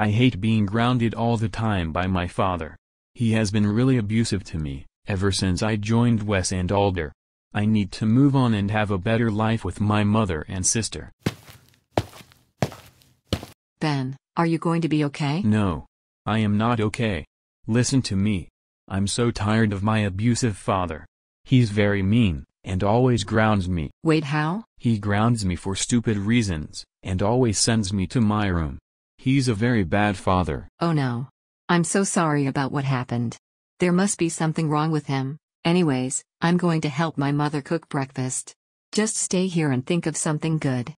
I hate being grounded all the time by my father. He has been really abusive to me, ever since I joined Wes and Alder. I need to move on and have a better life with my mother and sister. Ben, are you going to be okay? No. I am not okay. Listen to me. I'm so tired of my abusive father. He's very mean, and always grounds me. Wait, how? He grounds me for stupid reasons, and always sends me to my room. He's a very bad father. Oh no. I'm so sorry about what happened. There must be something wrong with him. Anyways, I'm going to help my mother cook breakfast. Just stay here and think of something good.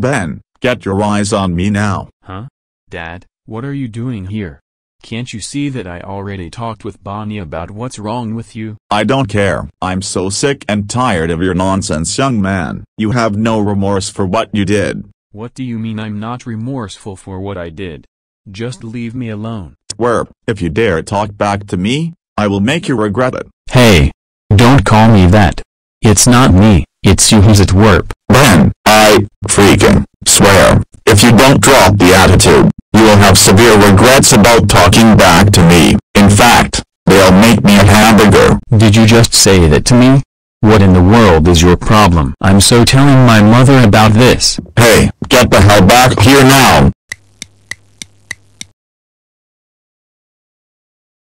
Ben, get your eyes on me now. Huh? Dad, what are you doing here? Can't you see that I already talked with Bonnie about what's wrong with you? I don't care. I'm so sick and tired of your nonsense young man. You have no remorse for what you did. What do you mean I'm not remorseful for what I did? Just leave me alone. Swear, if you dare talk back to me, I will make you regret it. Hey! Don't call me that. It's not me, it's you who's at work. Ben, I freaking swear, if you don't drop the attitude, you will have severe regrets about talking back to me. In fact, they'll make me a hamburger. Did you just say that to me? What in the world is your problem? I'm so telling my mother about this. Hey, get the hell back here now.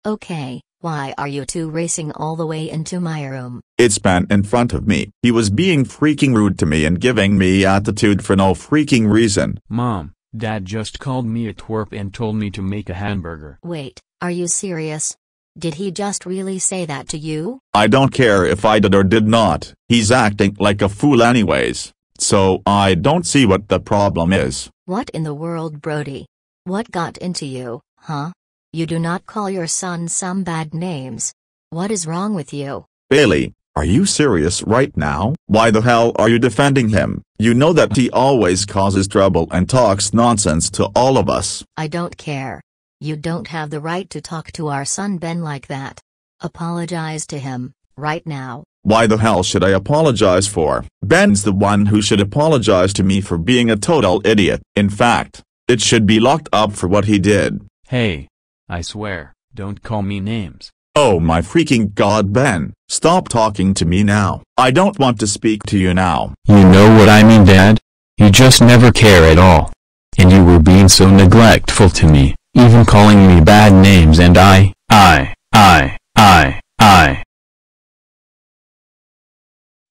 Okay, why are you two racing all the way into my room? It's Ben in front of me. He was being freaking rude to me and giving me attitude for no freaking reason. Mom, Dad just called me a twerp and told me to make a hamburger. Wait, are you serious? Did he just really say that to you? I don't care if I did or did not. He's acting like a fool anyways. So I don't see what the problem is. What in the world, Brody? What got into you, huh? You do not call your son some bad names. What is wrong with you? Bailey, are you serious right now? Why the hell are you defending him? You know that he always causes trouble and talks nonsense to all of us. I don't care. You don't have the right to talk to our son Ben like that. Apologize to him, right now. Why the hell should I apologize for? Ben's the one who should apologize to me for being a total idiot. In fact, it should be locked up for what he did. Hey. I swear, don't call me names. Oh my freaking god Ben, stop talking to me now. I don't want to speak to you now. You know what I mean Dad? You just never care at all. And you were being so neglectful to me, even calling me bad names and I, I, I, I, I.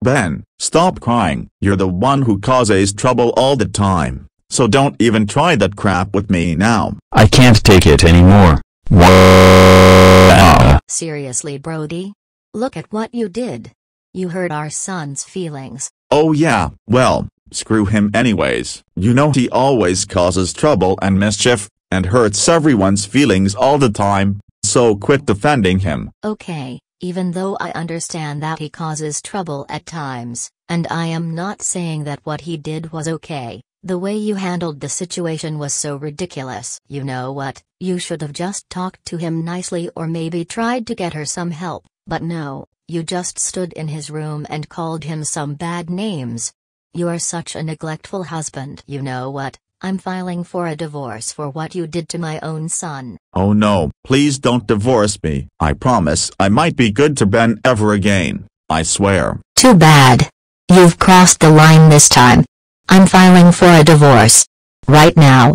Ben, stop crying. You're the one who causes trouble all the time. So don't even try that crap with me now. I can't take it anymore. Wow. Seriously, Brody? Look at what you did. You hurt our son's feelings. Oh yeah, well, screw him anyways. You know he always causes trouble and mischief, and hurts everyone's feelings all the time, so quit defending him. Okay, even though I understand that he causes trouble at times, and I am not saying that what he did was okay, the way you handled the situation was so ridiculous. You know what, you should have just talked to him nicely or maybe tried to get her some help, but no, you just stood in his room and called him some bad names. You are such a neglectful husband. You know what, I'm filing for a divorce for what you did to my own son. Oh no, please don't divorce me. I promise I might be good to Ben ever again. I swear. Too bad. You've crossed the line this time. I'm filing for a divorce. Right now.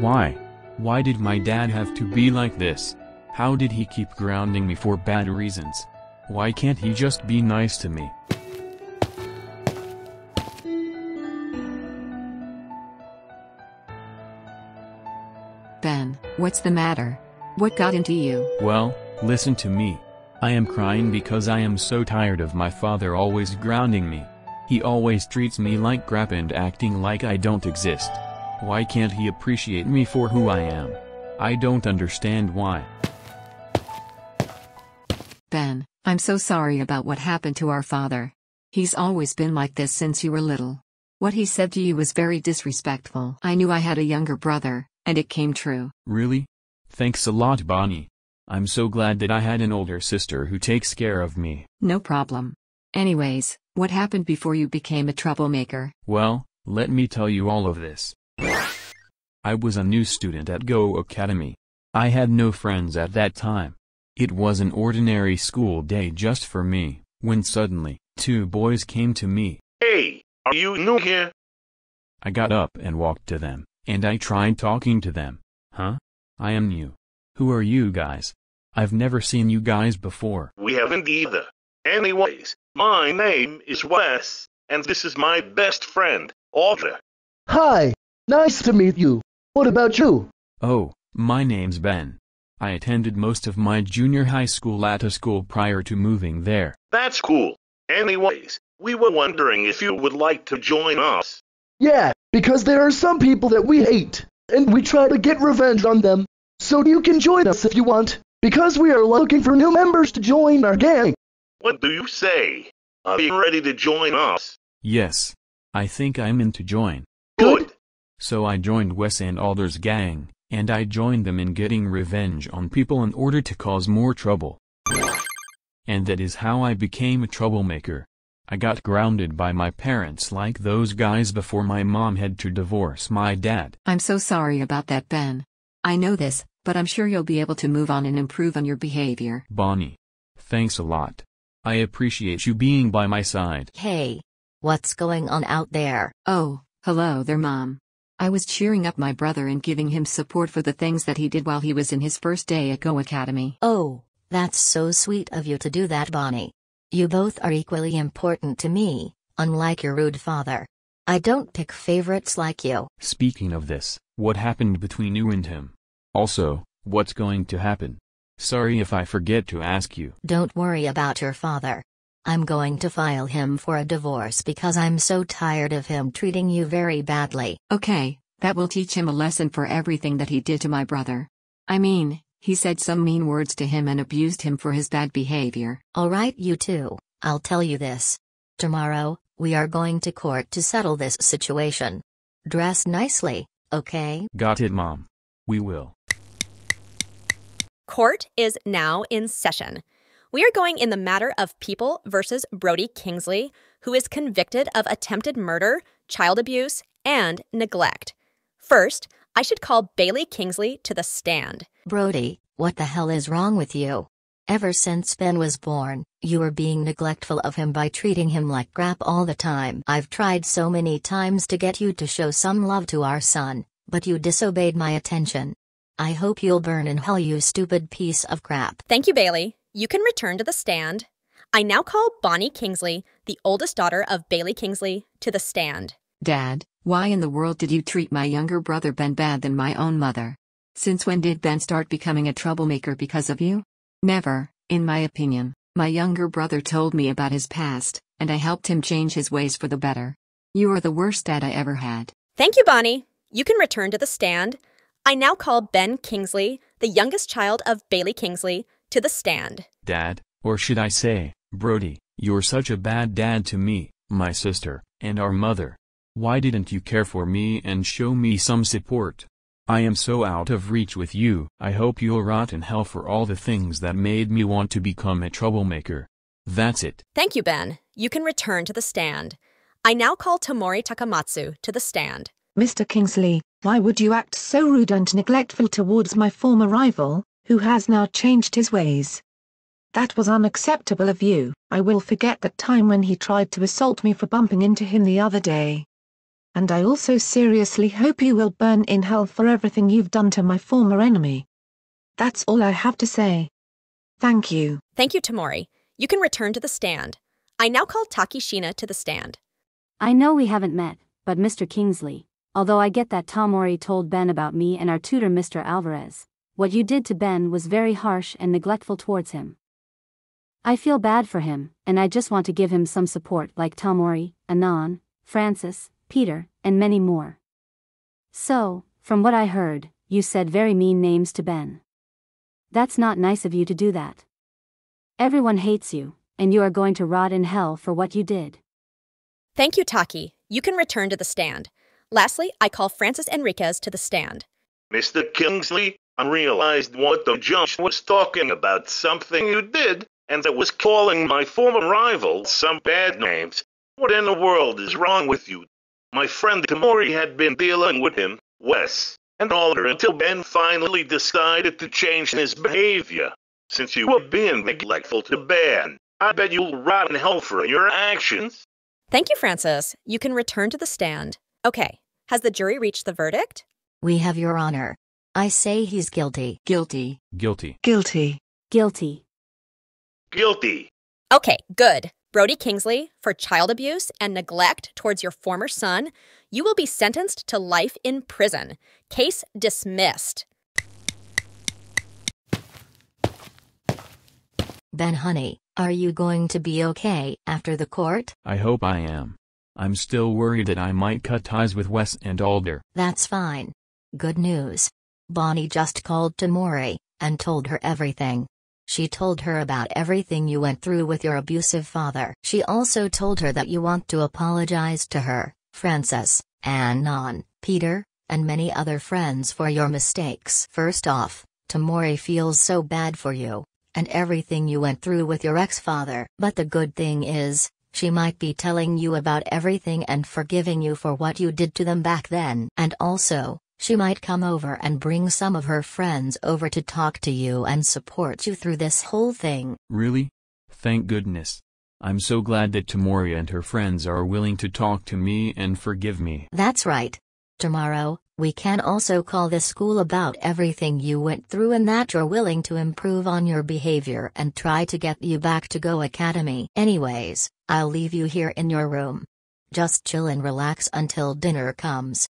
Why? Why did my dad have to be like this? How did he keep grounding me for bad reasons? Why can't he just be nice to me? Ben, what's the matter? What got into you? Well, listen to me. I am crying because I am so tired of my father always grounding me. He always treats me like crap and acting like I don't exist. Why can't he appreciate me for who I am? I don't understand why. Ben, I'm so sorry about what happened to our father. He's always been like this since you were little. What he said to you was very disrespectful. I knew I had a younger brother, and it came true. Really? Thanks a lot Bonnie. I'm so glad that I had an older sister who takes care of me. No problem. Anyways, what happened before you became a troublemaker? Well, let me tell you all of this. I was a new student at Go Academy. I had no friends at that time. It was an ordinary school day just for me, when suddenly, two boys came to me. Hey, are you new here? I got up and walked to them, and I tried talking to them. Huh? I am new. Who are you guys? I've never seen you guys before. We haven't either. Anyways, my name is Wes, and this is my best friend, Alder. Hi, nice to meet you. What about you? Oh, my name's Ben. I attended most of my junior high school at a school prior to moving there. That's cool. Anyways, we were wondering if you would like to join us. Yeah, because there are some people that we hate, and we try to get revenge on them. So you can join us if you want, because we are looking for new members to join our gang. What do you say? Are you ready to join us? Yes. I think I'm in to join. Good. So I joined Wes and Alder's gang, and I joined them in getting revenge on people in order to cause more trouble. And that is how I became a troublemaker. I got grounded by my parents like those guys before my mom had to divorce my dad. I'm so sorry about that, Ben. I know this, but I'm sure you'll be able to move on and improve on your behavior. Bonnie. Thanks a lot. I appreciate you being by my side. Hey. What's going on out there? Oh, hello there, Mom. I was cheering up my brother and giving him support for the things that he did while he was in his first day at Go Academy. Oh, that's so sweet of you to do that, Bonnie. You both are equally important to me, unlike your rude father. I don't pick favorites like you. Speaking of this, what happened between you and him? Also, what's going to happen? Sorry if I forget to ask you. Don't worry about your father. I'm going to file him for a divorce because I'm so tired of him treating you very badly. Okay, that will teach him a lesson for everything that he did to my brother. I mean, he said some mean words to him and abused him for his bad behavior. Alright, you two, I'll tell you this. Tomorrow, we are going to court to settle this situation. Dress nicely, okay? Got it, Mom. We will. Court is now in session. We are going in the matter of People versus Brody Kingsley, who is convicted of attempted murder, child abuse, and neglect. First, I should call Bailey Kingsley to the stand. Brody, what the hell is wrong with you? Ever since Ben was born, you were being neglectful of him by treating him like crap all the time. I've tried so many times to get you to show some love to our son, but you disobeyed my attention. I hope you'll burn in hell, you stupid piece of crap. Thank you, Bailey. You can return to the stand. I now call Bonnie Kingsley, the oldest daughter of Bailey Kingsley, to the stand. Dad, why in the world did you treat my younger brother Ben bad than my own mother? Since when did Ben start becoming a troublemaker because of you? Never, in my opinion. My younger brother told me about his past, and I helped him change his ways for the better. You are the worst dad I ever had. Thank you, Bonnie. You can return to the stand. I now call Ben Kingsley, the youngest child of Bailey Kingsley, to the stand. Dad, or should I say, Brody, you're such a bad dad to me, my sister, and our mother. Why didn't you care for me and show me some support? I am so out of reach with you. I hope you'll rot in hell for all the things that made me want to become a troublemaker. That's it. Thank you, Ben. You can return to the stand. I now call Tomori Takamatsu to the stand. Mr. Kingsley, why would you act so rude and neglectful towards my former rival, who has now changed his ways? That was unacceptable of you. I will forget that time when he tried to assault me for bumping into him the other day. And I also seriously hope you will burn in hell for everything you've done to my former enemy. That's all I have to say. Thank you. Thank you, Tomori. You can return to the stand. I now call Taki Shiina to the stand. I know we haven't met, but Mr. Kingsley, although I get that Tomori told Ben about me and our tutor Mr. Alvarez, what you did to Ben was very harsh and neglectful towards him. I feel bad for him, and I just want to give him some support like Tomori, Anon, Francis, Peter, and many more. So, from what I heard, you said very mean names to Ben. That's not nice of you to do that. Everyone hates you, and you are going to rot in hell for what you did. Thank you, Taki. You can return to the stand. Lastly, I call Francis Enriquez to the stand. Mr. Kingsley, I realized what the judge was talking about something you did, and that was calling my former rival some bad names. What in the world is wrong with you? My friend Tomori had been dealing with him, Wes, and Alder until Ben finally decided to change his behavior. Since you were being neglectful to Ben, I bet you'll rot in hell for your actions. Thank you, Francis. You can return to the stand. Okay, has the jury reached the verdict? We have your honor. I say he's guilty. Guilty. Guilty. Guilty. Guilty. Guilty. Okay, good. Brody Kingsley, for child abuse and neglect towards your former son, you will be sentenced to life in prison. Case dismissed. Ben honey, are you going to be okay after the court? I hope I am. I'm still worried that I might cut ties with Wes and Alder. That's fine. Good news. Bonnie just called Tomori and told her everything. She told her about everything you went through with your abusive father. She also told her that you want to apologize to her, Francis, and Non, Peter, and many other friends for your mistakes. First off, Tomori feels so bad for you, and everything you went through with your ex-father. But the good thing is, she might be telling you about everything and forgiving you for what you did to them back then. And also, she might come over and bring some of her friends over to talk to you and support you through this whole thing. Really? Thank goodness. I'm so glad that Tomori and her friends are willing to talk to me and forgive me. That's right. Tomorrow, we can also call the school about everything you went through and that you're willing to improve on your behavior and try to get you back to Go Academy. Anyways, I'll leave you here in your room. Just chill and relax until dinner comes.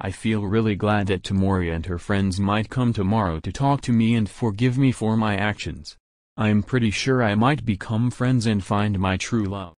I feel really glad that Tomori and her friends might come tomorrow to talk to me and forgive me for my actions. I'm pretty sure I might become friends and find my true love.